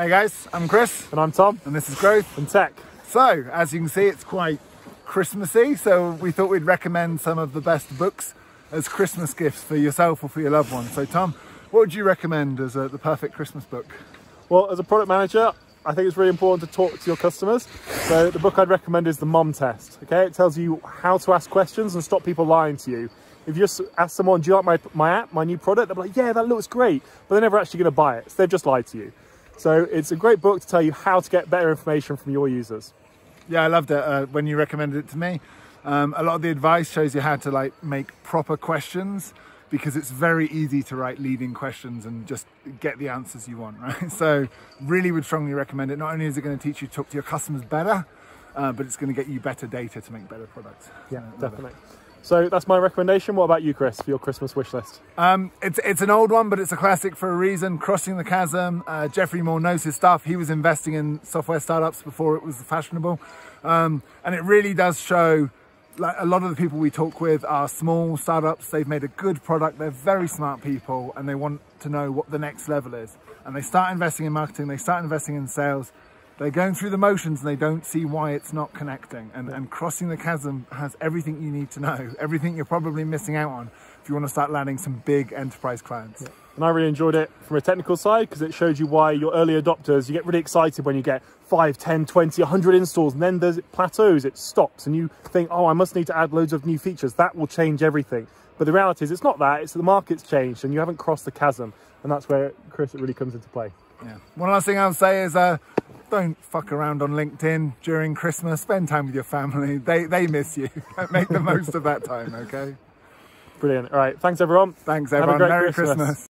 Hey guys, I'm Chris. And I'm Tom. And this is Growth from Tech. So, as you can see, it's quite Christmassy, so we thought we'd recommend some of the best books as Christmas gifts for yourself or for your loved ones. So, Tom, what would you recommend as a, the perfect Christmas book? Well, as a product manager, I think it's really important to talk to your customers. So the book I'd recommend is the Mom Test. Okay, it tells you how to ask questions and stop people lying to you. If you just ask someone, do you like my, my app, my new product? They'll be like, yeah, that looks great. But they're never actually going to buy it. So they've just lied to you. So it's a great book to tell you how to get better information from your users. Yeah, I loved it uh, when you recommended it to me. Um, a lot of the advice shows you how to like make proper questions because it's very easy to write leading questions and just get the answers you want, right? So really would strongly recommend it. Not only is it going to teach you to talk to your customers better, uh, but it's going to get you better data to make better products. Yeah, so, definitely. So that's my recommendation. What about you, Chris, for your Christmas wish list? Um, it's it's an old one, but it's a classic for a reason. Crossing the Chasm. Uh, Geoffrey Moore knows his stuff. He was investing in software startups before it was fashionable, um, and it really does show like a lot of the people we talk with are small startups. They've made a good product. They're very smart people and they want to know what the next level is. And they start investing in marketing. They start investing in sales. They're going through the motions and they don't see why it's not connecting. And, and crossing the chasm has everything you need to know, everything you're probably missing out on if you want to start landing some big enterprise clients. Yeah. And I really enjoyed it from a technical side because it showed you why your early adopters, you get really excited when you get 5, 10, 20, 100 installs and then there's, it plateaus, it stops and you think, oh, I must need to add loads of new features. That will change everything. But the reality is it's not that, it's that the market's changed and you haven't crossed the chasm. And that's where, Chris, it really comes into play. Yeah. One last thing I'll say is uh, don't fuck around on LinkedIn during Christmas. Spend time with your family. They, they miss you. Make the most of that time, okay? Brilliant. All right. Thanks, everyone. Thanks, everyone. Merry Christmas. Christmas.